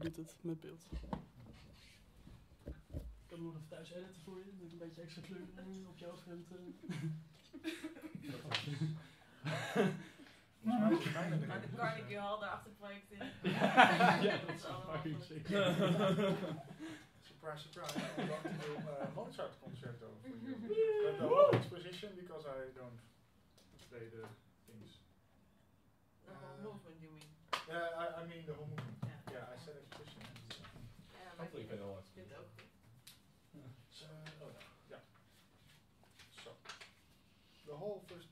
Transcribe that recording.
doet het met beeld. Ik kan hem nog even thuis editen voor je, dat ik een beetje extra kleur eh, op jouw scherm. te- Maar de Carnegie Hall daarachter projecteren. ja, dat is fucking sick. Surprise, surprise. I'm going to do a Mozart concerto for you. But the whole exposition because I don't play the things. The whole movement, you mean? Yeah, I, I mean the whole movement. Yeah, I said exposition. Hopefully you pay the last. It. So, oh, no, yeah. So, the whole first